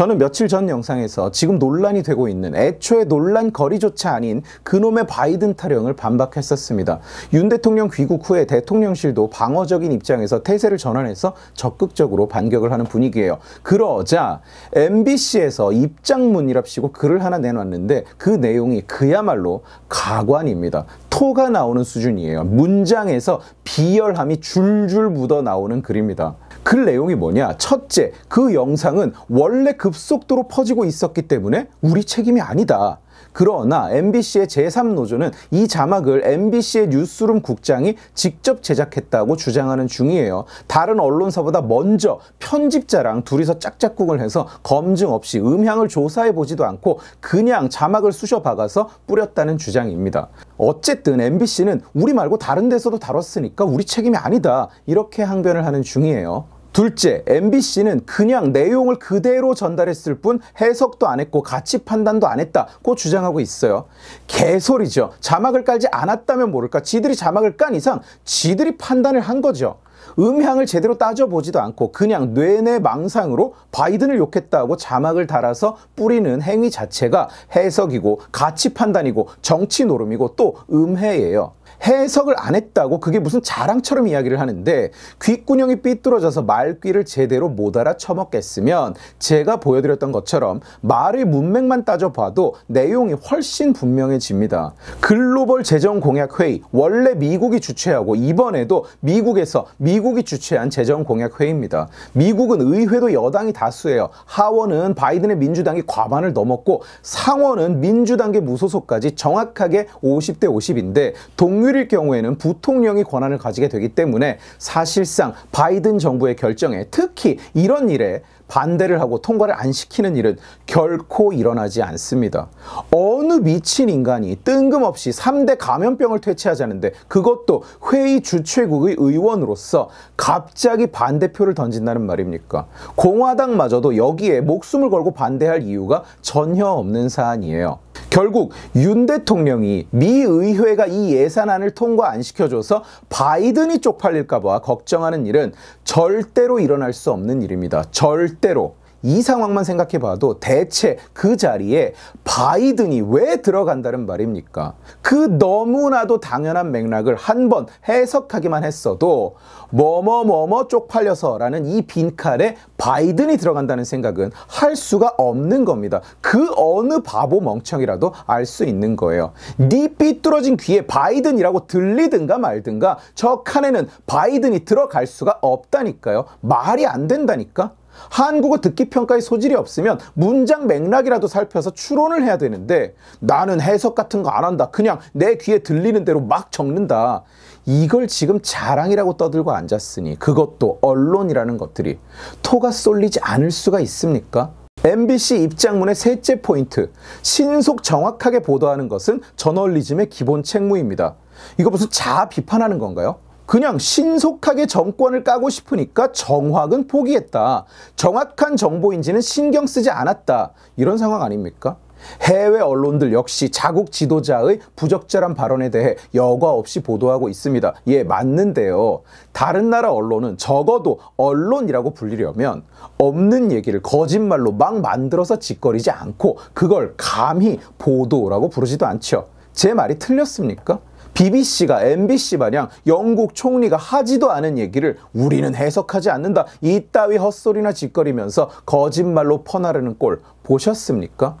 저는 며칠 전 영상에서 지금 논란이 되고 있는 애초에 논란 거리조차 아닌 그놈의 바이든 타령을 반박했었습니다. 윤 대통령 귀국 후에 대통령실도 방어적인 입장에서 태세를 전환해서 적극적으로 반격을 하는 분위기예요. 그러자 MBC에서 입장문이랍시고 글을 하나 내놨는데 그 내용이 그야말로 가관입니다. 토가 나오는 수준이에요. 문장에서 비열함이 줄줄 묻어 나오는 글입니다. 글 내용이 뭐냐? 첫째, 그 영상은 원래 급속도로 퍼지고 있었기 때문에 우리 책임이 아니다. 그러나 MBC의 제3노조는 이 자막을 MBC의 뉴스룸 국장이 직접 제작했다고 주장하는 중이에요. 다른 언론사보다 먼저 편집자랑 둘이서 짝짝꿍을 해서 검증 없이 음향을 조사해 보지도 않고 그냥 자막을 쑤셔 박아서 뿌렸다는 주장입니다. 어쨌든 MBC는 우리 말고 다른 데서도 다뤘으니까 우리 책임이 아니다. 이렇게 항변을 하는 중이에요. 둘째, MBC는 그냥 내용을 그대로 전달했을 뿐 해석도 안 했고 가치 판단도 안 했다고 주장하고 있어요. 개소리죠. 자막을 깔지 않았다면 모를까. 지들이 자막을 깐 이상 지들이 판단을 한 거죠. 음향을 제대로 따져보지도 않고 그냥 뇌내 망상으로 바이든을 욕했다고 자막을 달아서 뿌리는 행위 자체가 해석이고 가치 판단이고 정치 노름이고 또 음해예요. 해석을 안 했다고 그게 무슨 자랑처럼 이야기를 하는데 귓구녕이 삐뚤어져서 말귀를 제대로 못 알아쳐먹겠으면 제가 보여드렸던 것처럼 말의 문맥만 따져봐도 내용이 훨씬 분명해집니다. 글로벌 재정공약회의 원래 미국이 주최하고 이번에도 미국에서 미국이 주최한 재정공약회의입니다. 미국은 의회도 여당이 다수예요. 하원은 바이든의 민주당이 과반을 넘었고 상원은 민주당계 무소속까지 정확하게 50대 50인데 동료 9일일 경우에는 부통령이 권한을 가지게 되기 때문에 사실상 바이든 정부의 결정에 특히 이런 일에 반대를 하고 통과를 안 시키는 일은 결코 일어나지 않습니다. 어느 미친 인간이 뜬금없이 3대 감염병을 퇴치하자는데 그것도 회의 주최국의 의원으로서 갑자기 반대표를 던진다는 말입니까? 공화당마저도 여기에 목숨을 걸고 반대할 이유가 전혀 없는 사안이에요. 결국 윤 대통령이 미 의회가 이 예산안을 통과 안 시켜줘서 바이든이 쪽팔릴까봐 걱정하는 일은 절대로 일어날 수 없는 일입니다. 절대로. 이 상황만 생각해 봐도 대체 그 자리에 바이든이 왜 들어간다는 말입니까? 그 너무나도 당연한 맥락을 한 번 해석하기만 했어도 뭐뭐뭐뭐 쪽팔려서라는 이 빈칼에 바이든이 들어간다는 생각은 할 수가 없는 겁니다. 그 어느 바보 멍청이라도 알 수 있는 거예요. 네 삐뚤어진 귀에 바이든이라고 들리든가 말든가 저 칸에는 바이든이 들어갈 수가 없다니까요. 말이 안 된다니까. 한국어 듣기 평가의 소질이 없으면 문장 맥락이라도 살펴서 추론을 해야 되는데 나는 해석 같은 거 안 한다. 그냥 내 귀에 들리는 대로 막 적는다. 이걸 지금 자랑이라고 떠들고 앉았으니 그것도 언론이라는 것들이 토가 쏠리지 않을 수가 있습니까? MBC 입장문의 셋째 포인트. 신속 정확하게 보도하는 것은 저널리즘의 기본 책무입니다. 이거 무슨 자아 비판하는 건가요? 그냥 신속하게 정권을 까고 싶으니까 정확은 포기했다. 정확한 정보인지는 신경 쓰지 않았다. 이런 상황 아닙니까? 해외 언론들 역시 자국 지도자의 부적절한 발언에 대해 여과 없이 보도하고 있습니다. 예, 맞는데요. 다른 나라 언론은 적어도 언론이라고 불리려면 없는 얘기를 거짓말로 막 만들어서 짓거리지 않고 그걸 감히 보도라고 부르지도 않죠. 제 말이 틀렸습니까? BBC가 MBC 마냥 영국 총리가 하지도 않은 얘기를 우리는 해석하지 않는다. 이따위 헛소리나 짓거리면서 거짓말로 퍼나르는 꼴 보셨습니까?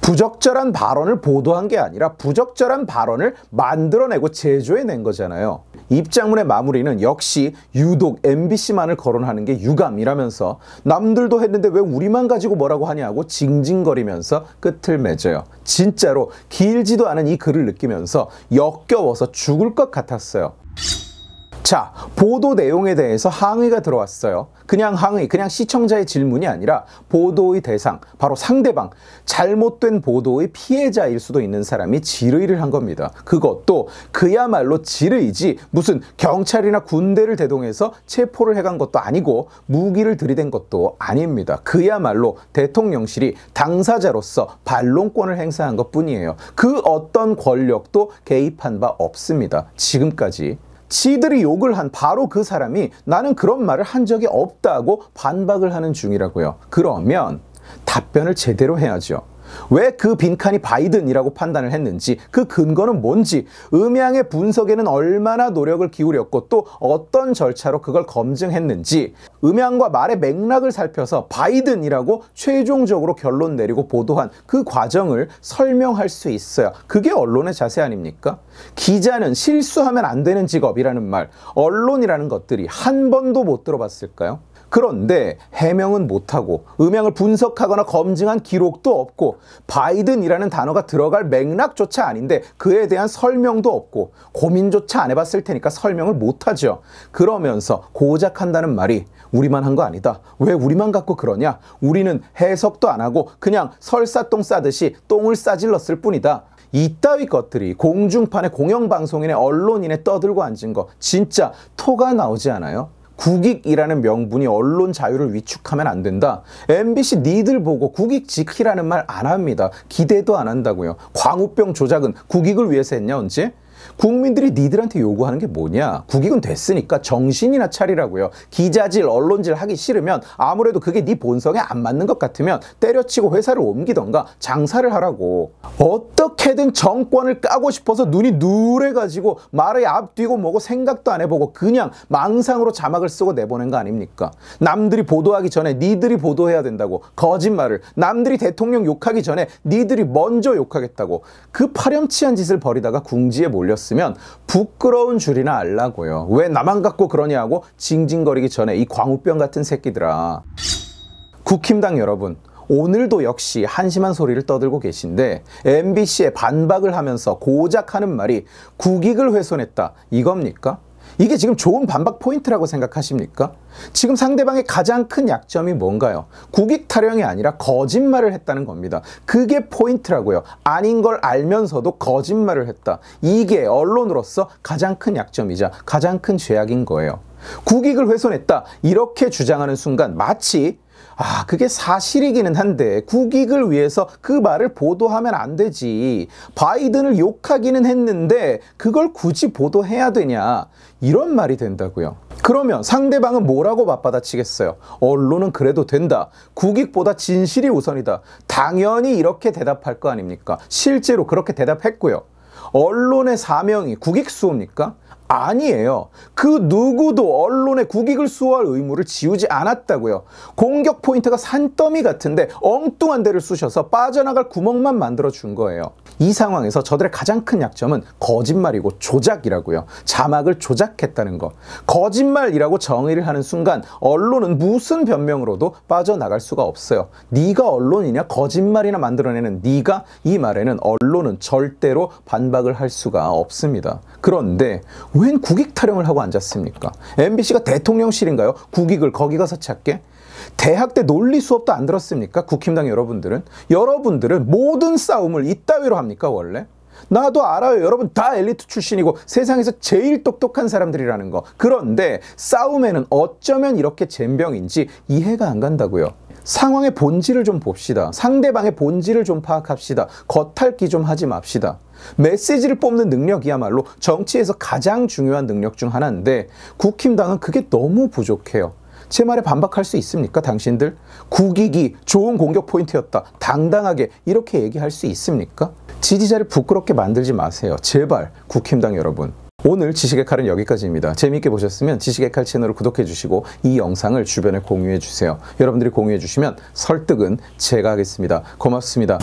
부적절한 발언을 보도한 게 아니라 부적절한 발언을 만들어내고 제조해낸 거잖아요. 입장문의 마무리는 역시 유독 MBC만을 거론하는 게 유감이라면서 남들도 했는데 왜 우리만 가지고 뭐라고 하냐고 징징거리면서 끝을 맺어요. 진짜로 길지도 않은 이 글을 느끼면서 역겨워서 죽을 것 같았어요. 자, 보도 내용에 대해서 항의가 들어왔어요. 그냥 항의, 그냥 시청자의 질문이 아니라 보도의 대상, 바로 상대방, 잘못된 보도의 피해자일 수도 있는 사람이 질의를 한 겁니다. 그것도 그야말로 질의지 무슨 경찰이나 군대를 대동해서 체포를 해간 것도 아니고 무기를 들이댄 것도 아닙니다. 그야말로 대통령실이 당사자로서 반론권을 행사한 것 뿐이에요. 그 어떤 권력도 개입한 바 없습니다. 지금까지. 지들이 욕을 한 바로 그 사람이 나는 그런 말을 한 적이 없다고 반박을 하는 중이라고요. 그러면 답변을 제대로 해야죠. 왜 그 빈칸이 바이든이라고 판단을 했는지 그 근거는 뭔지 음향의 분석에는 얼마나 노력을 기울였고 또 어떤 절차로 그걸 검증했는지 음향과 말의 맥락을 살펴서 바이든이라고 최종적으로 결론 내리고 보도한 그 과정을 설명할 수 있어야 그게 언론의 자세 아닙니까? 기자는 실수하면 안 되는 직업이라는 말 언론이라는 것들이 한 번도 못 들어봤을까요? 그런데 해명은 못하고 음향을 분석하거나 검증한 기록도 없고 바이든이라는 단어가 들어갈 맥락조차 아닌데 그에 대한 설명도 없고 고민조차 안 해봤을 테니까 설명을 못하죠. 그러면서 고작 한다는 말이 우리만 한 거 아니다. 왜 우리만 갖고 그러냐? 우리는 해석도 안 하고 그냥 설사똥 싸듯이 똥을 싸질렀을 뿐이다. 이따위 것들이 공중판에 공영방송인의 언론인에 떠들고 앉은 거 진짜 토가 나오지 않아요? 국익이라는 명분이 언론 자유를 위축하면 안 된다. MBC 니들 보고 국익 지키라는 말 안 합니다. 기대도 안 한다고요. 광우병 조작은 국익을 위해서 했냐 언제? 국민들이 니들한테 요구하는 게 뭐냐? 국익은 됐으니까 정신이나 차리라고요. 기자질, 언론질 하기 싫으면 아무래도 그게 네 본성에 안 맞는 것 같으면 때려치고 회사를 옮기던가 장사를 하라고. 어떻게든 정권을 까고 싶어서 눈이 누래가지고 말을 앞뒤고 뭐고 생각도 안 해보고 그냥 망상으로 자막을 쓰고 내보낸 거 아닙니까? 남들이 보도하기 전에 니들이 보도해야 된다고 거짓말을 남들이 대통령 욕하기 전에 니들이 먼저 욕하겠다고 그 파렴치한 짓을 벌이다가 궁지에 몰려 올렸으면 부끄러운 줄이나 알라고요. 왜 나만 갖고 그러냐고 징징거리기 전에 이 광우병 같은 새끼들아. 국힘당 여러분, 오늘도 역시 한심한 소리를 떠들고 계신데 MBC에 반박을 하면서 고작 하는 말이 국익을 훼손했다. 이겁니까? 이게 지금 좋은 반박 포인트라고 생각하십니까? 지금 상대방의 가장 큰 약점이 뭔가요? 국익 타령이 아니라 거짓말을 했다는 겁니다. 그게 포인트라고요. 아닌 걸 알면서도 거짓말을 했다. 이게 언론으로서 가장 큰 약점이자 가장 큰 죄악인 거예요. 국익을 훼손했다. 이렇게 주장하는 순간 마치 아, 그게 사실이기는 한데 국익을 위해서 그 말을 보도하면 안 되지. 바이든을 욕하기는 했는데 그걸 굳이 보도해야 되냐. 이런 말이 된다고요. 그러면 상대방은 뭐라고 맞받아치겠어요? 언론은 그래도 된다. 국익보다 진실이 우선이다. 당연히 이렇게 대답할 거 아닙니까? 실제로 그렇게 대답했고요. 언론의 사명이 국익 수호입니까? 아니에요. 그 누구도 언론의 국익을 수호할 의무를 지우지 않았다고요. 공격 포인트가 산더미 같은데 엉뚱한 데를 쑤셔서 빠져나갈 구멍만 만들어 준 거예요. 이 상황에서 저들의 가장 큰 약점은 거짓말이고 조작이라고요. 자막을 조작했다는 거. 거짓말이라고 정의를 하는 순간 언론은 무슨 변명으로도 빠져나갈 수가 없어요. 네가 언론이냐 거짓말이나 만들어내는 네가 이 말에는 언론은 절대로 반박을 할 수가 없습니다. 그런데 웬 국익 타령을 하고 앉았습니까? MBC가 대통령실인가요? 국익을 거기 가서 찾게? 대학 때 논리 수업도 안 들었습니까? 국힘당 여러분들은? 여러분들은 모든 싸움을 이따위로 합니까, 원래? 나도 알아요. 여러분 다 엘리트 출신이고 세상에서 제일 똑똑한 사람들이라는 거. 그런데 싸움에는 어쩌면 이렇게 잼병인지 이해가 안 간다고요. 상황의 본질을 좀 봅시다. 상대방의 본질을 좀 파악합시다. 겉핥기 좀 하지 맙시다. 메시지를 뽑는 능력이야말로 정치에서 가장 중요한 능력 중 하나인데 국힘당은 그게 너무 부족해요. 제 말에 반박할 수 있습니까? 당신들? 국익이 좋은 공격 포인트였다. 당당하게 이렇게 얘기할 수 있습니까? 지지자를 부끄럽게 만들지 마세요. 제발 국힘당 여러분. 오늘 지식의 칼은 여기까지입니다. 재미있게 보셨으면 지식의 칼 채널을 구독해 주시고 이 영상을 주변에 공유해 주세요. 여러분들이 공유해 주시면 설득은 제가 하겠습니다. 고맙습니다.